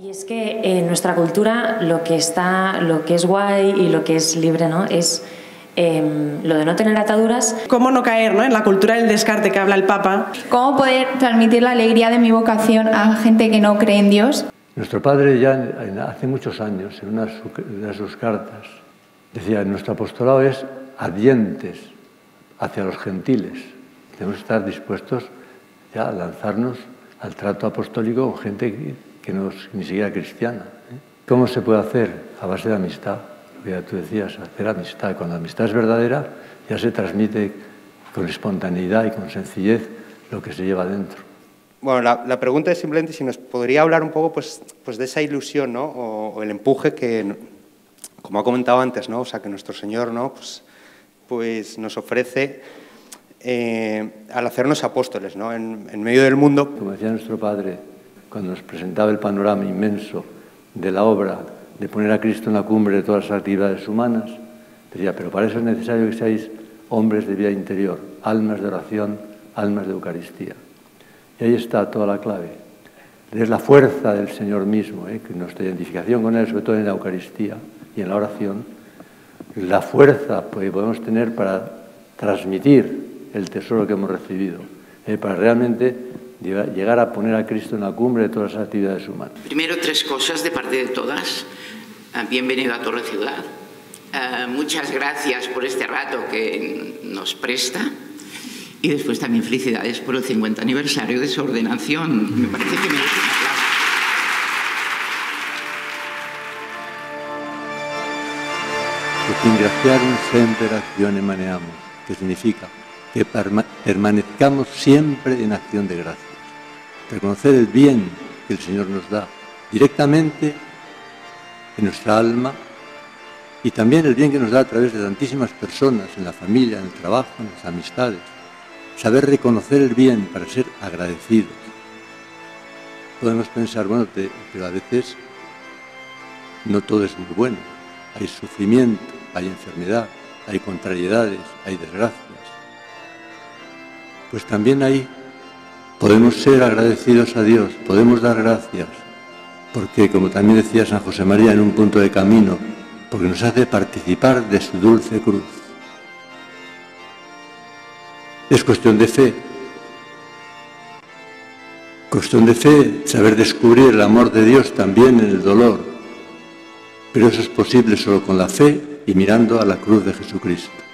Y es que en nuestra cultura lo que está, lo que es guay y lo que es libre, ¿no? Es em, lo de no tener ataduras. ¿Cómo no caer ¿no? en la cultura del descarte que habla el Papa? ¿Cómo poder transmitir la alegría de mi vocación a gente que no cree en Dios? Nuestro padre ya hace muchos años, en una de sus cartas, decía, nuestro apostolado es ardientes hacia los gentiles. Tenemos que estar dispuestos ya a lanzarnos al trato apostólico con gente que no es ni siquiera cristiana. ¿eh? ¿Cómo se puede hacer? A base de amistad. Lo que ya tú decías, hacer amistad. Cuando la amistad es verdadera, ya se transmite con espontaneidad y con sencillez lo que se lleva dentro. Bueno, la, pregunta es simplemente si nos podría hablar un poco pues, pues de esa ilusión ¿no? o, el empuje que, como ha comentado antes, ¿no? o sea, que nuestro Señor ¿no? pues, pues nos ofrece eh, al hacernos apóstoles ¿no? en, en medio del mundo. Como decía nuestro Padre, cuando nos presentaba el panorama inmenso de la obra de poner a Cristo en la cumbre de todas las actividades humanas, decía, pero para eso es necesario que seáis hombres de vida interior, almas de oración, almas de Eucaristía. Y ahí está toda la clave. Es la fuerza del Señor mismo, ¿eh? que nuestra identificación con Él, sobre todo en la Eucaristía y en la oración, la fuerza que podemos tener para transmitir el tesoro que hemos recibido, ¿eh? para realmente llegar a poner a Cristo en la cumbre de todas las actividades humanas. Primero, tres cosas de parte de todas. Ah, bienvenido a Torre Ciudad. Ah, muchas gracias por este rato que nos presta. Y después también felicidades por el 50 aniversario de su ordenación. Me parece que merece un aplauso. Ringraziarum sempre accione maneamos, que significa que permanezcamos siempre en acción de gracia reconocer el bien que el Señor nos da directamente en nuestra alma y también el bien que nos da a través de tantísimas personas, en la familia, en el trabajo, en las amistades. Saber reconocer el bien para ser agradecidos. Podemos pensar, bueno, pero a veces no todo es muy bueno. Hay sufrimiento, hay enfermedad, hay contrariedades, hay desgracias. Pues también hay Podemos ser agradecidos a Dios, podemos dar gracias, porque como también decía San José María en un punto de camino, porque nos hace participar de su dulce cruz. Es cuestión de fe. Cuestión de fe, saber descubrir el amor de Dios también en el dolor. Pero eso es posible solo con la fe y mirando a la cruz de Jesucristo.